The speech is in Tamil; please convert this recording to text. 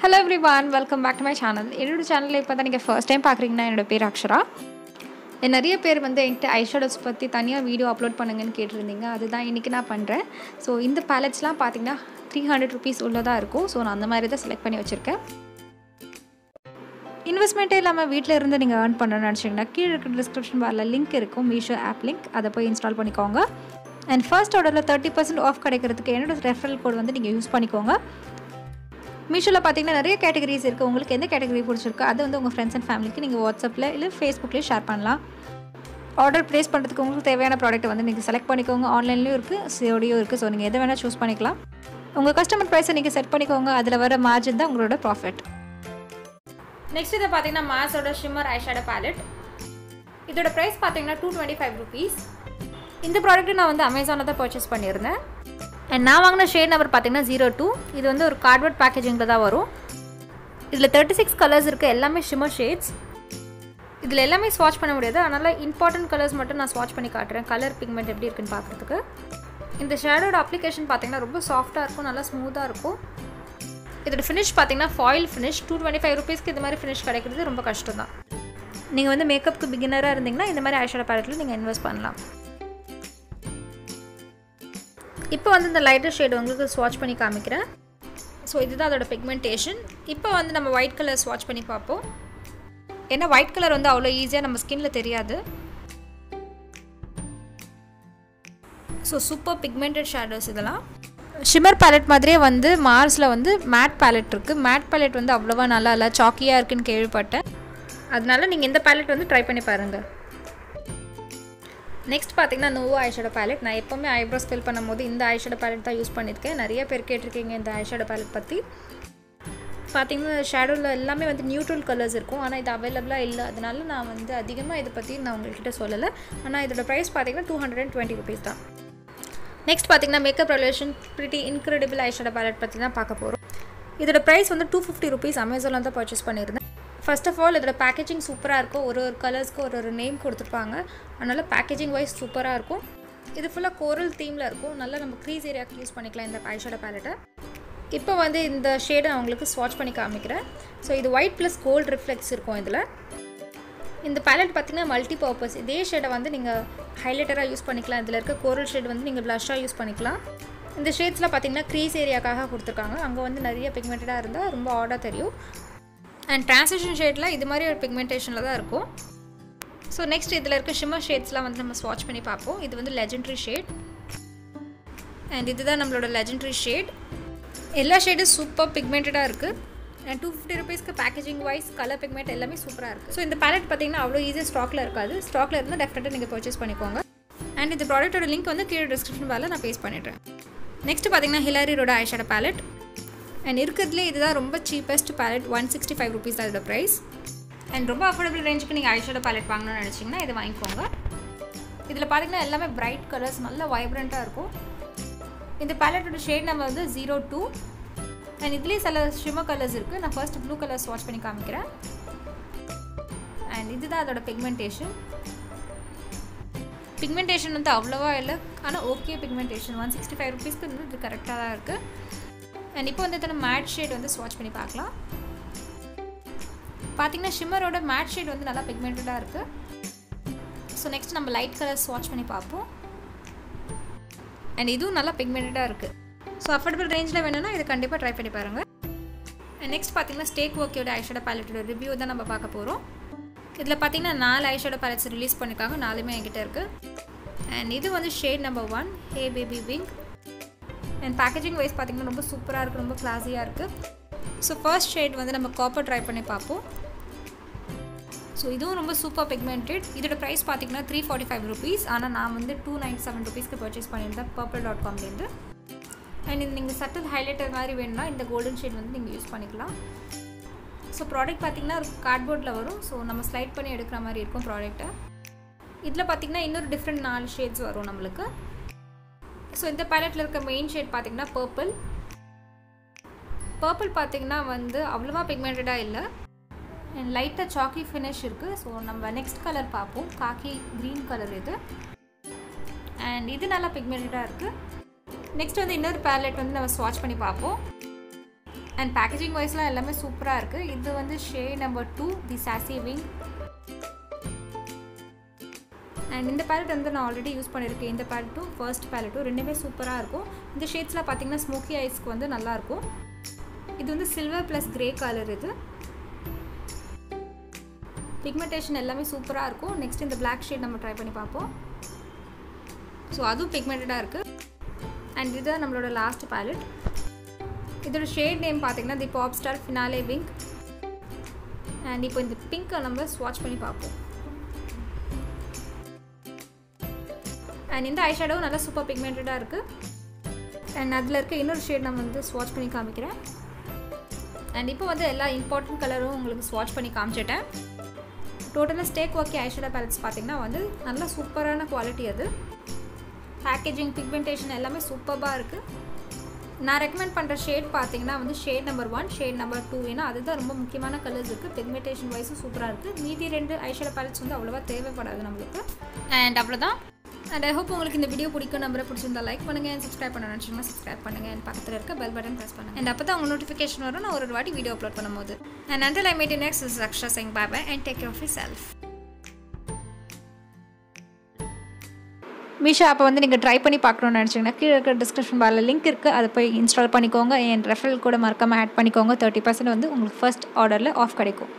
Hello everyone welcome back to my channel என்னோட சேனலில் இப்போ தான் நீங்கள் ஃபர்ஸ்ட் டைம் பார்க்குறீங்கன்னா என்னோட பேர் அக்ஷரா. என் நிறைய பேர் வந்து என்கிட்ட ஐஷேடோஸ் பற்றி தனியாக வீடியோ அப்லோட் பண்ணுங்கன்னு கேட்டிருந்தீங்க. அதுதான் இன்றைக்கி நான் பண்ணுறேன் ஸோ இந்த பேலட்ஸ்லாம் பார்த்தீங்கன்னா த்ரீ ஹண்ட்ரட் ருபீஸ் உள்ளதாக இருக்கும். ஸோ நான் அந்த மாதிரி தான் செலக்ட் பண்ணி வச்சுருக்கேன். இன்வெஸ்ட்மெண்ட்டே இல்லாமல் வீட்டில் இருந்து நீங்கள் ஏர்ன் பண்ணணும்னு நினச்சிங்கன்னா கீழே இருக்கிற டிஸ்கிரிப்ஷன் பாரில் லிங்க் இருக்கும். மீஷோ ஆப் லிங்க் அதை போய் இன்ஸ்டால் பண்ணிக்கோங்க. அண்ட் ஃபர்ஸ்ட் ஆர்டரில் தேர்ட்டி பர்சன்ட் ஆஃப் கிடைக்கிறதுக்கு என்னோட ரெஃபரல் கோட் வந்து நீங்கள் யூஸ் பண்ணிக்கோங்க. மீஷோவில் பார்த்தீங்கன்னா நிறைய கேட்டகரிஸ் இருக்குது உங்களுக்கு எந்த கேட்டகரி பிடிச்சிருக்கோ அதை வந்து உங்கள் ஃப்ரெண்ட்ஸ் அண்ட் ஃபேமிலிக்கு நீங்கள் வாட்ஸ்அப்பில் இல்லை ஃபேஸ்புக்லேயே ஷேர் பண்ணலாம். ஆர்டர் ப்ளேஸ் பண்ணுறதுக்கு உங்களுக்கு தேவையான ப்ராடக்ட்டை வந்து நீங்கள் செலக்ட் பண்ணிக்கோங்க. ஆன்லைன்லேயும் இருக்குது சிஓடியும் இருக்குது ஸோ நீங்கள் எதை வேணால் சூஸ் பண்ணிக்கலாம். உங்கள் கஸ்டமர் ப்ரைஸை நீங்கள் செட் பண்ணிக்கோங்க. அதில் வர மார்ஜின் தான் உங்களோட ப்ராஃபிட் நெக்ஸ்ட் இதை பார்த்தீங்கன்னா மாஸோட ஷிம்மர் ஐஷேடோ பேலட் இதோட ப்ரைஸ் பார்த்தீங்கன்னா டூ டுவெண்ட்டி ஃபைவ் ருபீஸ் இந்த ப்ராடக்ட்டு நான் வந்து அமேசானில் தான் பர்ச்சேஸ் பண்ணியிருந்தேன். அண்ட் நான் வாங்கின ஷேட் நம்பர் பார்த்தீங்கன்னா ஜீரோ டூ இது வந்து ஒரு கார்ட்போர்ட் பேக்கேஜிங்கில் தான் வரும். இதில் தேர்ட்டி சிக்ஸ் கலர்ஸ் இருக்குது எல்லாமே ஷிமர் ஷேட்ஸ் இதில் எல்லாமே ஸ்வாட்ச் பண்ண முடியாது. அதனால் இம்பார்ட்டன்ட் கலர்ஸ் மட்டும் நான் ஸ்வாட்ச் பண்ணி காட்டுறேன். கலர் பிக்மெண்ட் எப்படி இருக்குன்னு பார்க்குறதுக்கு இந்த ஷேடோட அப்ளிகேஷன் பார்த்தீங்கன்னா ரொம்ப சாஃப்ட்டாக இருக்கும். நல்லா ஸ்மூத்தாக இருக்கும். இதோட ஃபினிஷ் பார்த்தீங்கன்னா foil finish two twenty five ருபீஸ்க்கு இந்த மாதிரி ஃபினிஷ் கிடைக்கிறது ரொம்ப கஷ்டம் தான் நீங்கள் வந்து மேக்கப்புக்கு பிகினராக இருந்தீங்கன்னா இந்த மாதிரி ஐஷேடோ பேலட்டில் நீங்கள் இன்வெஸ்ட் பண்ணலாம். இப்போ வந்து இந்த லைட்டர் ஷேடு உங்களுக்கு ஸ்வாட்ச் பண்ணி காமிக்கிறேன். ஸோ இதுதான் அதோட பிக்மெண்டேஷன் இப்போ வந்து நம்ம ஒயிட் கலர் ஸ்வாட்ச் பண்ணி பார்ப்போம். ஏன்னா ஒயிட் கலர் வந்து அவ்வளோ ஈஸியாக நம்ம ஸ்கின்ல தெரியாது. ஸோ சூப்பர் பிக்மெண்டட் ஷேடோஸ் இதெல்லாம். ஷிமர் பேலட் மாதிரியே வந்து மார்ஸில் வந்து மேட் பேலட் இருக்குது மேட் பேலட் வந்து அவ்வளோவா நல்லா இல்லை. சாக்கியாக இருக்குன்னு கேள்விப்பட்டேன். அதனால நீங்கள் இந்த பேலட் வந்து ட்ரை பண்ணி பாருங்கள் நெக்ஸ்ட் பார்த்தீங்கன்னா நோவோ ஐஷேடோ பேலட் நான் எப்போவுமே ஐப்ரோஸ் ஃபில் பண்ணும்போது இந்த ஐஷேடோ பேலட் தான் யூஸ் பண்ணியிருக்கேன் நிறைய பேர் கேட்டிருக்கீங்க இந்த ஐஷேடோ பேலட் பற்றி பார்த்தீங்கன்னா ஷேடோவில் எல்லாமே வந்து நியூட்ரல் கலர்ஸ் இருக்கும். ஆனால் இது அவைலபிளாக இல்லை. அதனால நான் வந்து அதிகமாக இதை பற்றி நான் உங்கள்கிட்ட சொல்லலை. ஆனால் இதோட ப்ரைஸ் பார்த்தீங்கன்னா two hundred and twenty rupees தான். நெக்ஸ்ட் பார்த்தீங்கன்னா makeup revolution pretty incredible eyeshadow palette பற்றி தான் பார்க்க போகிறோம் இதோட ப்ரைஸ் வந்து டூ ஃபிஃப்டி ருபீஸ் அமேசானில் தான் பர்ச்சேஸ் பண்ணியிருந்தேன். ஃபர்ஸ்ட் ஆஃப் ஆல் இதோட பேக்கேஜிங் சூப்பராக இருக்கும். ஒரு ஒரு கலர்ஸ்க்கு ஒரு ஒரு நேம் கொடுத்துருப்பாங்க. அதனால் பேக்கேஜிங் வைஸ் சூப்பராக இருக்கும். இது ஃபுல்லாக கோரல் தீமில் இருக்கும். நல்லா நம்ம க்ரீஸ் ஏரியாவுக்கு யூஸ் பண்ணிக்கலாம் இந்த ஐஷேடோ பேலட்டை இப்போ வந்து இந்த ஷேடை நான் உங்களுக்கு ஸ்வாட்ச் பண்ணி காமிக்கிறேன். ஸோ இது ஒயிட் ப்ளஸ் கோல்டு ரிஃப்ளெக்ஸ் இருக்கும் இதில். இந்த பேலட் பார்த்திங்கன்னா மல்டி பர்பஸ் இதே ஷேடை வந்து நீங்கள் ஹைலைட்டராக யூஸ் பண்ணிக்கலாம். இதில் இருக்க கோரல் ஷேட் வந்து நீங்கள் ப்ளஷ்ஷாக யூஸ் பண்ணிக்கலாம். இந்த ஷேட்ஸ்லாம் பார்த்தீங்கன்னா க்ரீஸ் ஏரியாக்காக கொடுத்துருக்காங்க. அங்கே வந்து நிறைய பிக்மெண்டடாக இருந்தால் ரொம்ப ஆடாக தெரியும். அண்ட் ட்ரான்சிஷன் ஷேடில் இது மாதிரி ஒரு பிக்மெண்டேஷனில் தான் இருக்கும். ஸோ நெக்ஸ்ட் இதில் இருக்க ஷிம்மர் ஷேட்ஸ்லாம் வந்து நம்ம ஸ்வாட்ச் பண்ணி பார்ப்போம். இது வந்து லெஜெண்ட்ரி ஷேட் அண்ட் இதுதான் நம்மளோட லெஜெண்ட்ரி ஷேட் எல்லா ஷேடும் சூப்பர் பிக்மெண்டடாக இருக்குது அண்ட் டூ ஃபிஃப்டி ருபீஸ்க்கு பேக்கேஜிங் வைஸ் கலர் பிக்மெண்ட் எல்லாமே சூப்பராக இருக்குது ஸோ இந்த பேலட் பார்த்தீங்கன்னா அவ்வளோ ஈஸியாக ஸ்டாக்கில் இருக்காது. ஸ்டாக்கில் இருந்தால் டெஃபினட்டாக நீங்கள் பர்ச்சேஸ் பண்ணிக்கோங்க. அண்ட் இந்த ப்ராடக்ட்டோட லிங்க் வந்து கீழே டிஸ்கிரிப்ஷன் பேரில் நான் பேஸ் பண்ணிடுறேன். நெக்ஸ்ட் பார்த்தீங்கன்னா ஹிலாரியோட ஐஷேட பேலட் அண்ட் இருக்கிறதுலே இதுதான் ரொம்ப cheapest palette one sixty five rupees தான் இதோட ப்ரைஸ் அண்ட் ரொம்ப அஃபோர்டபுள் ரேஞ்சுக்கு நீங்கள் ஐஷேடோ பேலட் வாங்கணும்னு நினச்சிங்கன்னா இதை வாங்கிக்கோங்க. இதில் பார்த்தீங்கன்னா எல்லாமே பிரைட் கலர்ஸ் நல்ல வைப்ரண்ட்டாக இருக்கும். இந்த பேலட்டோட ஷேட் நம்ம வந்து ஜீரோ டூ அண்ட் இதுலேயே சில ஷிமர் கலர்ஸ் இருக்குது நான் ஃபர்ஸ்ட் ப்ளூ கலர்ஸ் வாட்ச் பண்ணி காமிக்கிறேன். அண்ட் இதுதான் அதோட பிக்மெண்டேஷன் பிக்மெண்டேஷன் வந்து அவ்வளோவா இல்லை. ஆனால் okay pigmentation one sixty five ருபீஸ்க்கு வந்து இது கரெக்டாக தான் இருக்குது அண்ட் இப்போ வந்து இத்தனை மேட் ஷேட் வந்து ஸ்வாட்ச் பண்ணி பார்க்கலாம். பார்த்தீங்கன்னா ஷிம்மரோட மேட் ஷேட் வந்து நல்லா பிக்மெண்டடாக இருக்குது ஸோ நெக்ஸ்ட் நம்ம லைட் கலர் ஸ்வாட்ச் பண்ணி பார்ப்போம். அண்ட் இதுவும் நல்லா பிக்மெண்டடாக இருக்குது ஸோ அஃபோர்டபுள் ரேஞ்சில் வேணும்னா இது கண்டிப்பாக ட்ரை பண்ணி பாருங்கள் அண்ட் நெக்ஸ்ட் பார்த்தீங்கன்னா ஸ்டேக் ஒர்க்கோட ஐஷோட பேலட்டோட ரிவ்யூ தான் நம்ம பார்க்க போகிறோம் இதில் பார்த்தீங்கன்னா நாலு ஐஷோட பேலட்ஸ் ரிலீஸ் பண்ணியிருக்காங்க நாலுமே என்கிட்ட இருக்குது அண்ட் இது வந்து shade number one hey baby wing and packaging wise பார்த்திங்கன்னா ரொம்ப சூப்பராக இருக்குது ரொம்ப கிளாஸியாக இருக்குது ஸோ ஃபர்ஸ்ட் ஷேட் வந்து நம்ம காப்பர் ட்ரை பண்ணி பார்ப்போம். ஸோ இதுவும் ரொம்ப சூப்பர் பிக்மெண்டட் இதோட ப்ரைஸ் பார்த்திங்கன்னா த்ரீ ஃபார்ட்டி ஃபைவ் ருபீஸ் ஆனால் நான் வந்து டூ நைன்டி செவன் ருபீஸ்க்கு பர்ச்சேஸ் பண்ணியிருந்தேன் பர்பிள் டாட் காம்லேருந்து அண்ட் இது நீங்கள் சட்டில் ஹைலைட்டர் மாதிரி வேணும்னா இந்த கோல்டன் ஷேட் வந்து நீங்கள் யூஸ் பண்ணிக்கலாம். ஸோ ப்ராடக்ட் பார்த்திங்கன்னா ஒரு கார்ட்போர்டில் வரும். ஸோ நம்ம ஸ்லைட் பண்ணி எடுக்கிற மாதிரி இருக்கும் ப்ராடக்ட்டை இதில் பார்த்திங்கன்னா இன்னொரு டிஃப்ரெண்ட் நாலு ஷேட்ஸ் வரும் நம்மளுக்கு. ஸோ இந்த பேலட்டில் இருக்க மெயின் ஷேட் பார்த்திங்கன்னா பர்பிள் பர்பிள் பார்த்திங்கன்னா வந்து அவ்வளோவா பிக்மெண்டடாக இல்லை. அண்ட் லைட்டாக சாக்கி ஃபினிஷ் இருக்குது ஸோ நம்ம நெக்ஸ்ட் கலர் பார்ப்போம். காக்கி க்ரீன் கலர் இது. அண்ட் இது நல்லா பிக்மெண்டடாக இருக்குது நெக்ஸ்ட் வந்து இன்னொரு பேலட் வந்து நம்ம ஸ்வாட்ச் பண்ணி பார்ப்போம். அண்ட் பேக்கேஜிங் வைஸ்லாம் எல்லாமே சூப்பராக இருக்குது இது வந்து shade number two the sassy wing and இந்த பேலட் வந்து நான் ஆல்ரெடி யூஸ் பண்ணியிருக்கேன் இந்த பேலட்டும் ஃபர்ஸ்ட் பேலட்டும் ரெண்டுமே சூப்பராக இருக்கும். இந்த ஷேட்ஸில் பார்த்தீங்கன்னா ஸ்மோக்கி ஐஸ்க்கு வந்து நல்லாயிருக்கும் இது வந்து சில்வர் ப்ளஸ் கிரே கலர் இது. பிக்மெண்டேஷன் எல்லாமே சூப்பராக இருக்கும். நெக்ஸ்ட் இந்த பிளாக் ஷேட் நம்ம ட்ரை பண்ணி பார்ப்போம். ஸோ அதுவும் பிக்மெண்டடாக இருக்குது அண்ட் இதுதான் நம்மளோட லாஸ்ட் பேலட் இதோட ஷேட் நேம் பார்த்தீங்கன்னா the pop star finale wink and இப்போ இந்த பிங்க்கை நம்ம ஸ்வாட்ச் பண்ணி பார்ப்போம். அண்ட் இந்த ஐ ஷேடோவும் நல்லா சூப்பர் பிக்மெண்டடாக இருக்குது அண்ட் அதில் இருக்க இன்னொரு ஷேட் நான் வந்து ஸ்வாட்ச் பண்ணி காமிக்கிறேன். அண்ட் இப்போ வந்து எல்லா இம்பார்ட்டன்ட் கலரும் உங்களுக்கு ஸ்வாட்ச் பண்ணி காமிச்சிட்டேன். டோட்டலாக ஸ்டேக் ஒர்க்கி ஐஷேடோ பேலட்ஸ் பார்த்தீங்கன்னா வந்து நல்லா சூப்பரான குவாலிட்டி அது. பேக்கேஜிங் பிக்மெண்டேஷன் எல்லாமே சூப்பராக இருக்குது நான் ரெக்கமெண்ட் பண்ணுற ஷேட் பார்த்தீங்கன்னா வந்து shade number one shade number two ஏன்னா அதுதான் ரொம்ப முக்கியமான கலர்ஸ் இருக்குது பிக்மெண்டேஷன் வைஸும் சூப்பராக இருக்குது மீதி ரெண்டு ஐஷேடோ பேலட்ஸ் வந்து அவ்வளோவா தேவைப்படாது நம்மளுக்கு. அண்ட் அவ்வளோதான் அண்ட் ஐ ஹோப் உங்களுக்கு இந்த வீடியோ பிடிக்கும். நம்பரை பிடிச்சிருந்தா லைக் பண்ணுங்கள் அண்ட் சப்ஸ்கிரைப் பண்ண நினச்சிங்கன்னா சப்ஸ்கிரைப் பண்ணுங்கள் அண்ட் பக்கத்தில் இருக்க பெல் பட்டன் ப்ரெஸ் பண்ணுங்கள் அண்ட் அப்போ தான் உங்கள் நோட்டிஃபிகேஷன் வரும். நான் ஒரு வாட்டி வீடியோ அப்லோட் பண்ணும்போது. And until I meet next is Aksha Singh bye bye and take care of yourself Meesho ஆப்பை வந்து நீங்கள் ட்ரை பண்ணி பார்க்கணும்னு நினச்சிங்கன்னா கீழே இருக்கிற டிஸ்கிரிப்ஷன் பாரில் லிங்க் இருக்குது அதை போய் இன்ஸ்டால் பண்ணிக்கோங்க. என் ரெஃபரல் கூட மறக்காமல் ஆட் பண்ணிக்கோங்க. தேர்ட்டி பர்சன்ட் வந்து உங்களுக்கு ஃபர்ஸ்ட் ஆர்டரில் ஆஃப் கிடைக்கும்.